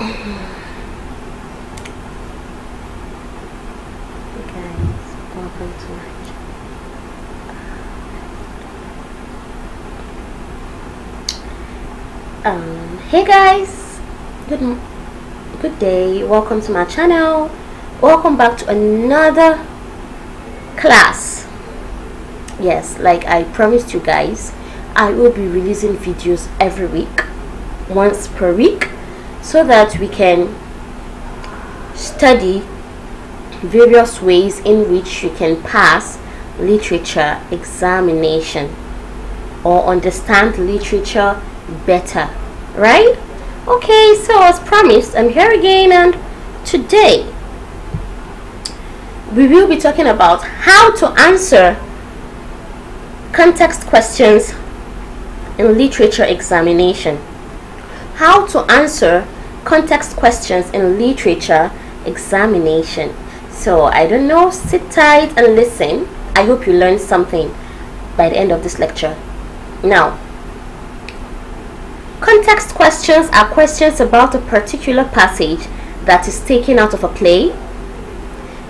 guys welcome to my channel. um hey guys. Good good day. Welcome to my channel. Welcome back to another class. Yes like i promised you guys i will be releasing videos every week once per week so that we can study various ways in which you can pass literature examination or understand literature better right? Okay so as promised i'm here again and today we will be talking about how to answer context questions in literature examination how to answer context questions in literature examination so i don't know sit tight and listen i hope you learned something by the end of this lecture now Context questions are questions about a particular passage that is taken out of a play.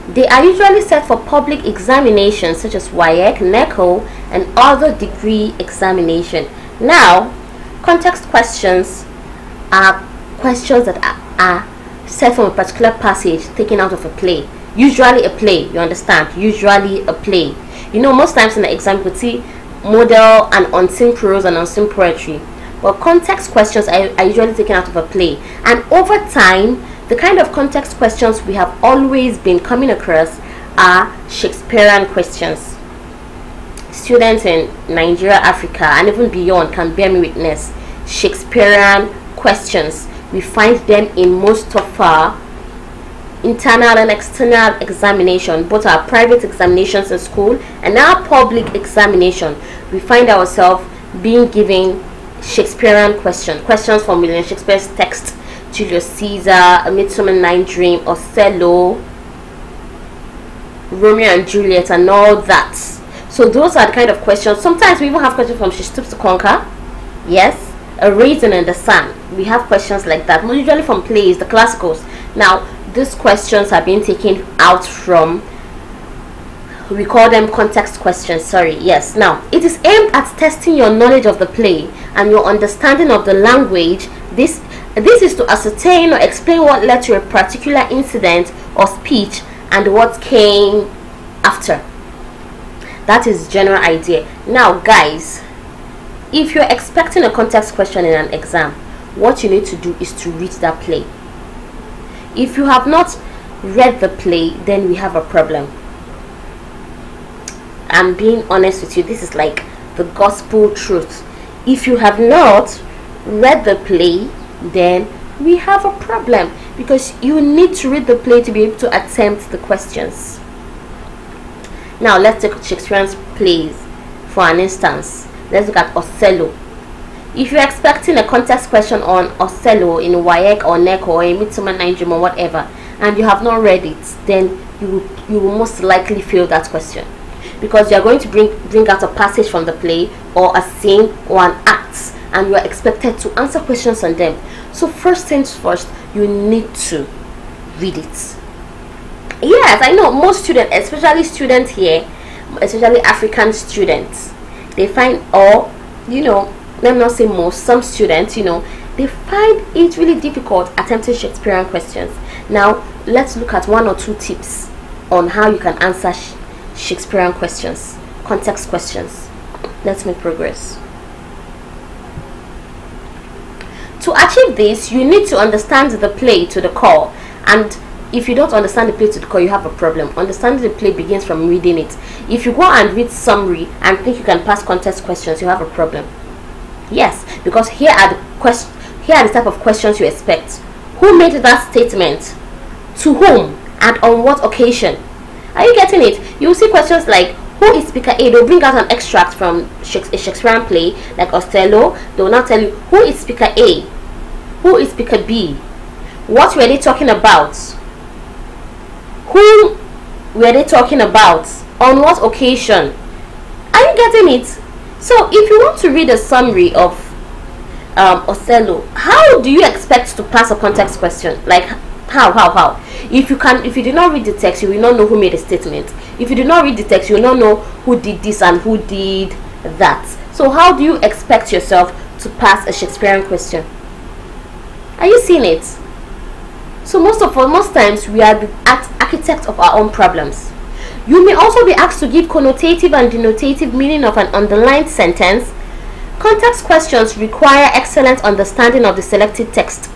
They are usually set for public examinations such as WAEC, NECO, and other degree examination. Now, context questions are questions that are, are set from a particular passage taken out of a play. Usually a play, you understand? Usually a play. You know, most times in the exam, you see model and unseen prose and unseen poetry but context questions are, are usually taken out of a play and over time the kind of context questions we have always been coming across are shakespearean questions students in nigeria africa and even beyond can bear me witness shakespearean questions we find them in most of our internal and external examination both our private examinations in school and our public examination we find ourselves being given Shakespearean questions, questions from William Shakespeare's text, Julius Caesar, A Midsummer Night's Dream, Othello, Romeo and Juliet, and all that. So those are the kind of questions. Sometimes we even have questions from She Stoops to Conquer. Yes, A Raisin in the Sun. We have questions like that. Usually from plays, the classicals. Now, these questions are being taken out from we call them context questions sorry yes now it is aimed at testing your knowledge of the play and your understanding of the language this this is to ascertain or explain what led to a particular incident or speech and what came after that is general idea now guys if you're expecting a context question in an exam what you need to do is to read that play if you have not read the play then we have a problem I'm being honest with you. This is like the gospel truth. If you have not read the play, then we have a problem because you need to read the play to be able to attempt the questions. Now let's take Shakespeare's plays for an instance. Let's look at Othello. If you're expecting a context question on Othello in WAEC or NECO or Midsummer Night's Dream or whatever, and you have not read it, then you you will most likely fail that question. Because you are going to bring bring out a passage from the play or a scene or an act and you are expected to answer questions on them. So first things first you need to read it. Yes i know most students especially students here especially african students they find or you know let me not say most some students you know they find it really difficult attempting shakespearean questions now let's look at one or two tips on how you can answer Shakespearean questions, context questions. Let's make progress. To achieve this, you need to understand the play to the core. And if you don't understand the play to the core, you have a problem. Understanding the play begins from reading it. If you go and read summary and think you can pass contest questions, you have a problem. Yes, because here are the. Here are the type of questions you expect. Who made that statement? To whom? And on what occasion? Are you getting it? You'll see questions like who is speaker A? They'll bring out an extract from a Shakespearean play like Othello. They'll now tell you who is speaker A, who is speaker B, what were they talking about, who were they talking about, on what occasion. Are you getting it? So if you want to read a summary of um, Othello, how do you expect to pass a context question? Like how, how, how? If you can, if you did not read the text, you will not know who made the statement. If you did not read the text, you will not know who did this and who did that. So how do you expect yourself to pass a Shakespearean question? Are you seeing it? So most of all, most times we are the architects of our own problems. You may also be asked to give connotative and denotative meaning of an underlined sentence. Context questions require excellent understanding of the selected text.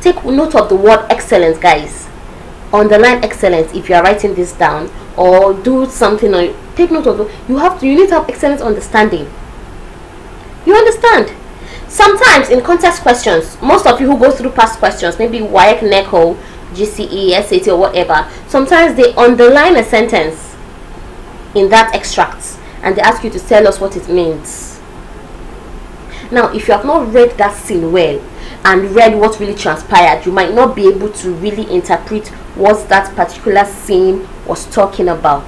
Take note of the word excellence, guys. Underline excellence if you are writing this down or do something or take note of. You have to you need to have excellent understanding. You understand? Sometimes in context questions, most of you who go through past questions, maybe WAEC, NECO, GCE, SAT or whatever, sometimes they underline a sentence in that extract and they ask you to tell us what it means. Now, if you have not read that scene well and read what really transpired, you might not be able to really interpret what that particular scene was talking about.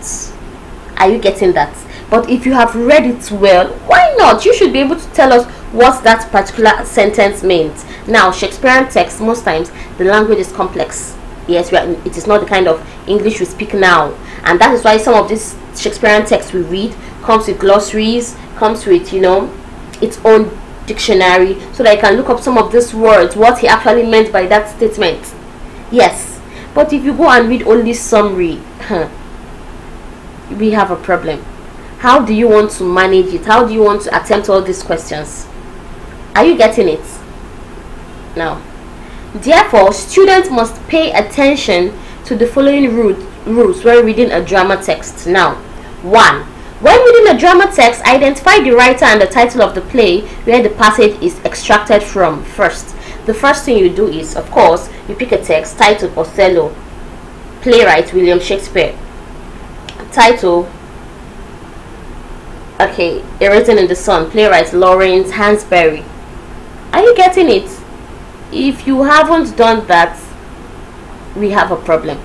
Are you getting that? But if you have read it well, why not? You should be able to tell us what that particular sentence means. Now, Shakespearean text, most times the language is complex. Yes, are, it is not the kind of English we speak now, and that is why some of this Shakespearean text we read comes with glossaries, comes with you know its own dictionary, so that you can look up some of these words, what he actually meant by that statement. Yes, but if you go and read only summary, we have a problem. How do you want to manage it? How do you want to attempt all these questions? Are you getting it? Now, therefore, students must pay attention to the following rules when reading a drama text. Now, 1. When reading a drama text, identify the writer and the title of the play where the passage is extracted from first. The first thing you do is, of course, you pick a text titled Othello, playwright William Shakespeare. Title Okay, Raisin in the Sun, playwright Lorraine Hansberry. Are you getting it? If you haven't done that, we have a problem.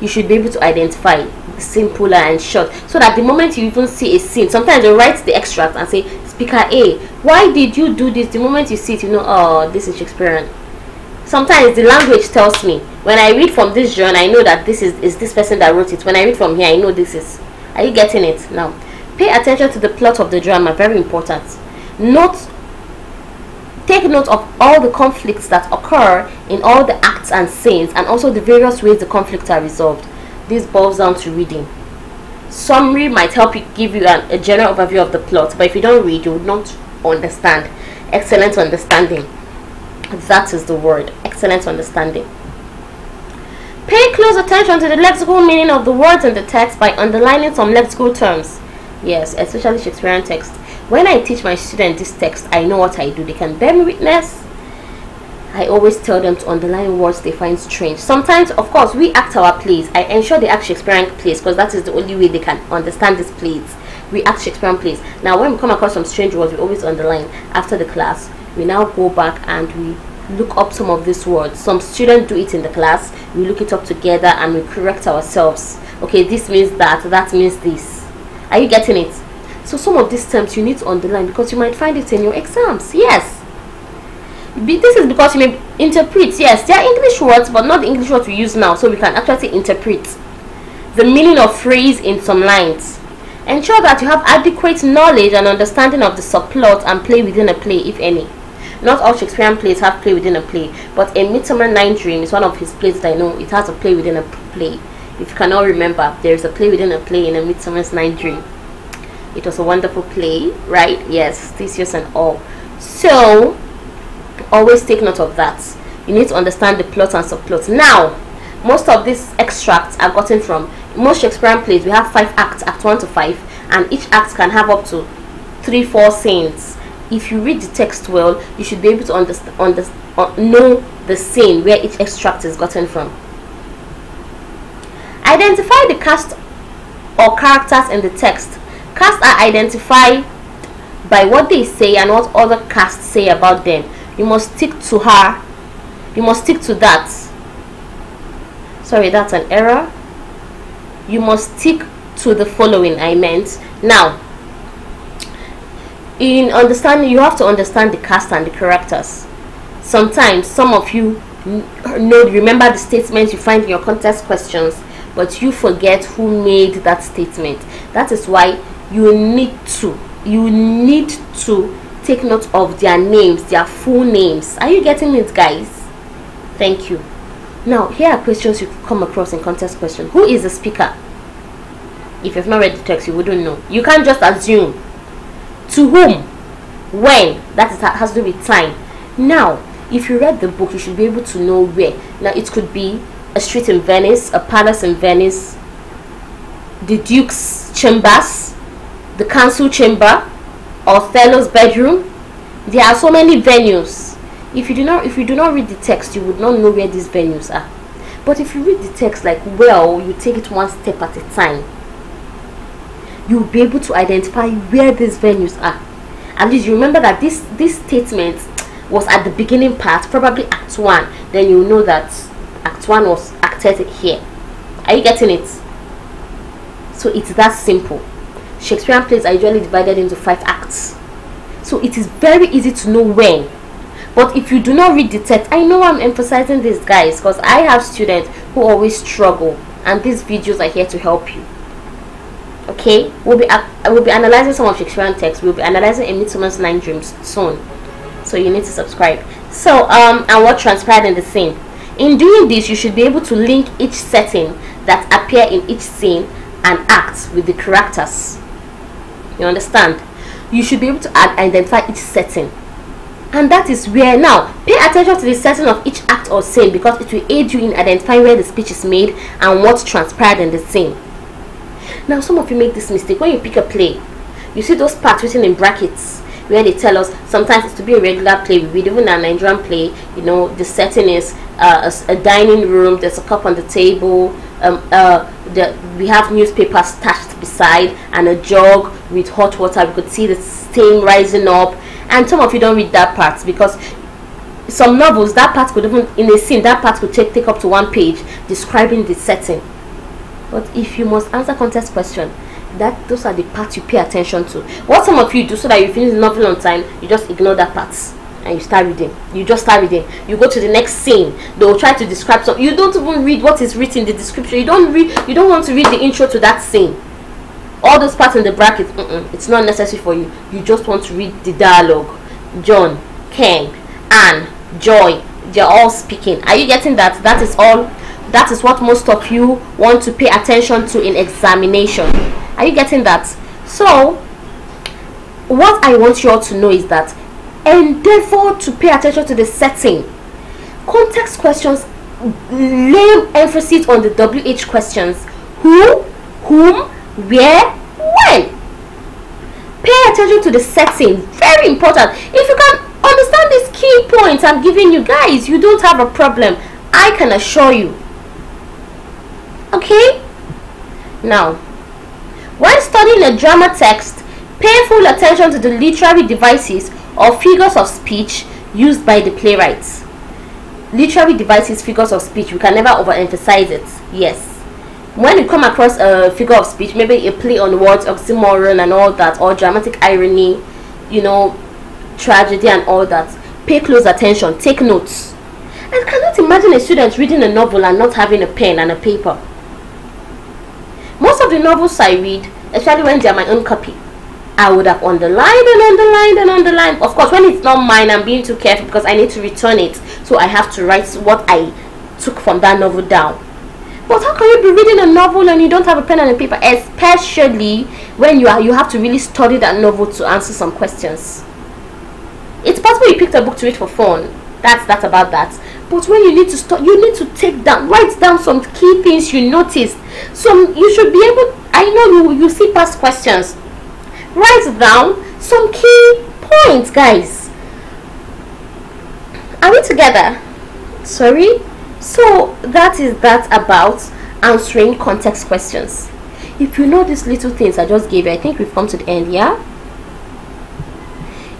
You should be able to identify simpler and short so that the moment you even see a scene, sometimes they write the extract and say, Speaker A, why did you do this? The moment you see it, you know, oh, this is Shakespearean. Sometimes the language tells me. When I read from this journal, I know that this is, is this person that wrote it. When I read from here, I know this is. Are you getting it now? Pay attention to the plot of the drama, very important. Note Take note of all the conflicts that occur in all the acts and scenes and also the various ways the conflicts are resolved. This boils down to reading. Summary might help you give you an, a general overview of the plot, but if you don't read, you would not understand. Excellent understanding. That is the word. Excellent understanding. Pay close attention to the lexical meaning of the words in the text by underlining some lexical terms. Yes, especially Shakespearean text. When I teach my students this text, I know what I do. They can bear me witness. I always tell them to underline words they find strange. Sometimes, of course, we act our plays. I ensure they act Shakespearean plays because that is the only way they can understand these plays. We act Shakespearean plays. Now, when we come across some strange words, we always underline. After the class, we now go back and we look up some of these words. Some students do it in the class. We look it up together and we correct ourselves. Okay, this means that. That means this. Are you getting it? So some of these terms you need to underline because you might find it in your exams. Yes. This is because you may interpret. Yes, they are English words, but not the English words we use now. So we can actually interpret the meaning of phrase in some lines. Ensure that you have adequate knowledge and understanding of the subplot and play within a play, if any. Not all Shakespearean plays have play within a play, but A Midsummer Night Dream is one of his plays that I know it has a play within a play. If you cannot remember, there is a play within a play in A Midsummer's Night Dream it was a wonderful play right? Yes theseus and all. So always take note of that. You need to understand the plot and subplots now most of these extracts are gotten from most shakespearean plays we have five acts act one to five and each act can have up to three four scenes. If you read the text well you should be able to understand under, uh, know the scene where each extract is gotten from. Identify the cast or characters in the text Casts are identified by what they say and what other casts say about them. You must stick to her. You must stick to that. Sorry, that's an error. You must stick to the following I meant. Now, in understanding you have to understand the cast and the characters sometimes some of you know remember the statements you find in your contest questions but you forget who made that statement that is why you need to you need to take note of their names their full names. Are you getting it guys? Thank you. Now here are questions you come across in contest question. Who is the speaker? If you've not read the text you wouldn't know. You can't just assume. To whom? When? That is, has to do with time. Now if you read the book you should be able to know where. Now it could be a street in venice a palace in venice the duke's chambers the council chamber othello's bedroom. There are so many venues. If you do not if you do not read the text you would not know where these venues are. But if you read the text like well you take it one step at a time you'll be able to identify where these venues are. At least you remember that this this statement was at the beginning part probably act one. Then you know that act one was acted here. Are you getting it? So it's that simple shakespearean plays are usually divided into five acts. So it is very easy to know when. But if you do not read the text i know i'm emphasizing this guys because i have students who always struggle and these videos are here to help you. Okay? We'll be uh, we'll be analyzing some of shakespearean texts. We'll be analyzing a midsummer's night dreams soon. So you need to subscribe. So um and what transpired in the scene. In doing this you should be able to link each setting that appear in each scene and act with the characters you understand? You should be able to identify each setting. And that is where now pay attention to the setting of each act or scene because it will aid you in identifying where the speech is made and what transpired in the scene. Now some of you make this mistake. When you pick a play you see those parts written in brackets where they tell us sometimes it's to be a regular play. We even a nigerian play you know the setting is uh, a, a, dining room there's a cup on the table um, uh, the, we have newspapers stashed beside and a jug with hot water we could see the steam rising up. And some of you don't read that part because some novels that part could even in a scene that part could take, take up to one page describing the setting. But if you must answer contest question that those are the parts you pay attention to. What some of you do so that you finish the novel on time you just ignore that part and you start reading. You just start reading. You go to the next scene. They will try to describe so you don't even read what is written in the description. You don't read you don't want to read the intro to that scene. All those parts in the bracket mm -mm, it's not necessary for you. You just want to read the dialogue. John ken anne joy they're all speaking. Are you getting that? That is all that is what most of you want to pay attention to in examination are you getting that? So what i want you all to know is that endeavor to pay attention to the setting. Context questions lay emphasis on the wh questions. Who whom where when. Pay attention to the setting very important. If you can understand these key points i'm giving you guys you don't have a problem i can assure you. Okay? Now, when studying a drama text, pay full attention to the literary devices or figures of speech used by the playwrights. Literary devices, figures of speech, we can never overemphasize it. Yes. When you come across a figure of speech, maybe a play on words, oxymoron and all that, or dramatic irony, you know, tragedy and all that, pay close attention, take notes. I cannot imagine a student reading a novel and not having a pen and a paper most of the novels I read, especially when they're my own copy, I would have underlined and underlined and underlined. Of course, when it's not mine, I'm being too careful because I need to return it. So I have to write what I took from that novel down. But how can you be reading a novel and you don't have a pen and a paper? Especially when you are you have to really study that novel to answer some questions. It's possible you picked a book to read for fun. That's that's about that. But when you need to start, you need to take down, write down some key things you noticed. Some you should be able. I know you you see past questions. Write down some key points, guys. Are we together? Sorry. So that is that about answering context questions. If you know these little things I just gave you, I think we've come to the end. Yeah.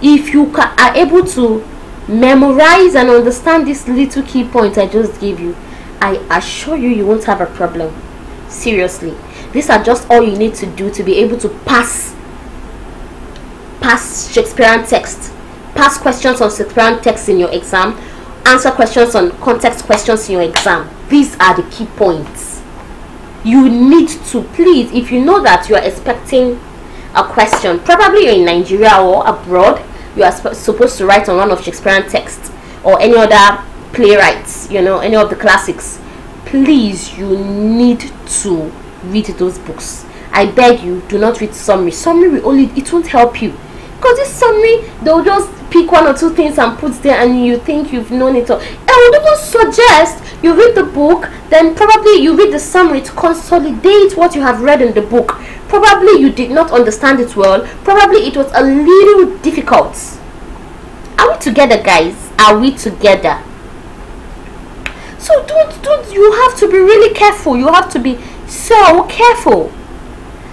If you are able to memorize and understand these little key points I just gave you, I assure you, you won't have a problem. Seriously. These are just all you need to do to be able to pass pass Shakespearean text, pass questions on Shakespearean text in your exam, answer questions on context questions in your exam. These are the key points. You need to please, if you know that you are expecting a question, probably you're in Nigeria or abroad, you are supposed to write on one of Shakespearean texts or any other playwrights, you know, any of the classics. Please, you need to read those books. I beg you, do not read summary. Summary will only it won't help you. Because this summary, they'll just pick one or two things and put there and you think you've known it all. I would even suggest you read the book, then probably you read the summary to consolidate what you have read in the book. Probably you did not understand it well. Probably it was a little difficult. Are we together, guys? Are we together? So don't don't you have to be really careful. You have to be so careful.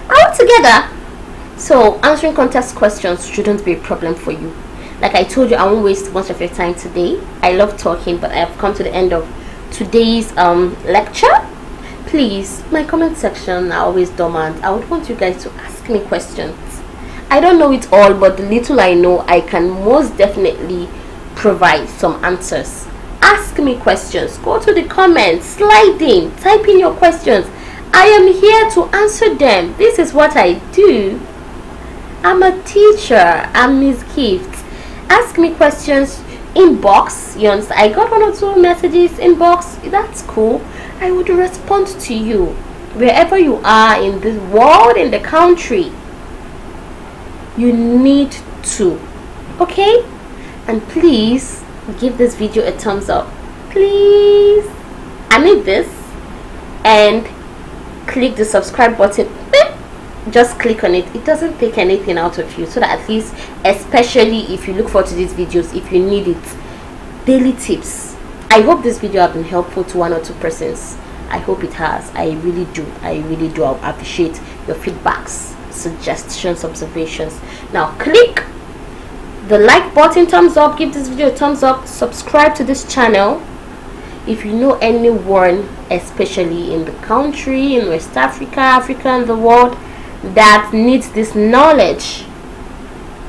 Are we together? So answering contest questions shouldn't be a problem for you like i told you i won't waste much of your time today i love talking but i have come to the end of today's um lecture please my comment section are always dormant i would want you guys to ask me questions. I don't know it all but the little i know i can most definitely provide some answers. Ask me questions. Go to the comments slide in type in your questions. I am here to answer them. This is what i do. I'm a teacher. I'm miss gift. Ask me questions inbox. You i got one or two messages inbox. That's cool i would respond to you wherever you are in this world in the country you need to okay? And please give this video a thumbs up. Please. I need this. And click the subscribe button. Just click on it. It doesn't take anything out of you. So that at least especially if you look forward to these videos if you need it. Daily tips i hope this video has been helpful to one or two persons. I hope it has. I really do. I really do. I appreciate your feedbacks suggestions observations. Now click the like button thumbs up. Give this video a thumbs up. Subscribe to this channel if you know anyone especially in the country in west africa africa and the world that needs this knowledge.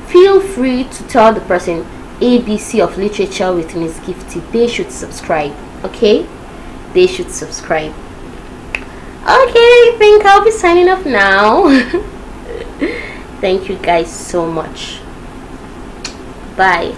Feel free to tell the person abc of literature with miss gifty. They should subscribe okay? They should subscribe. Okay i think i'll be signing off now. Thank you guys so much. Bye